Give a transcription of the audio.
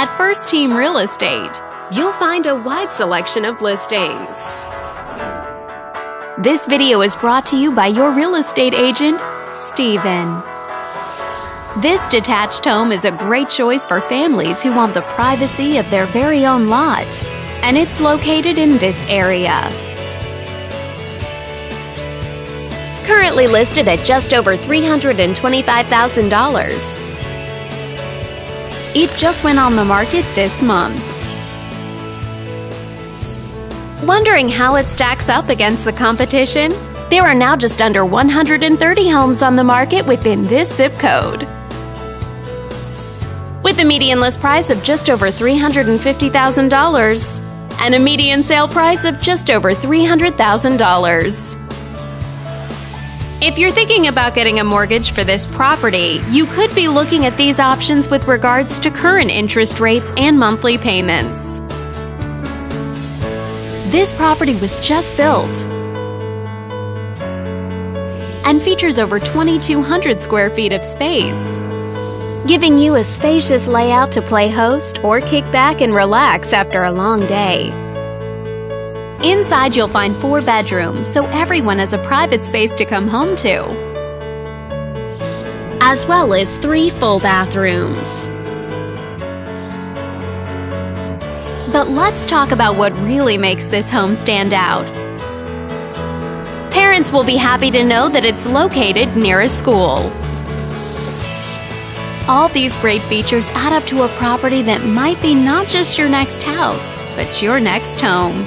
At First Team Real Estate, you'll find a wide selection of listings. This video is brought to you by your real estate agent, Steven. This detached home is a great choice for families who want the privacy of their very own lot, and it's located in this area. Currently listed at just over $325,000. It just went on the market this month. Wondering how it stacks up against the competition? There are now just under 130 homes on the market within this zip code. With a median list price of just over $350,000 and a median sale price of just over $300,000. If you're thinking about getting a mortgage for this property, you could be looking at these options with regards to current interest rates and monthly payments. This property was just built and features over 2,200 square feet of space, giving you a spacious layout to play host or kick back and relax after a long day. Inside, you'll find four bedrooms, so everyone has a private space to come home to, as well as three full bathrooms. But let's talk about what really makes this home stand out. Parents will be happy to know that it's located near a school. All these great features add up to a property that might be not just your next house, but your next home.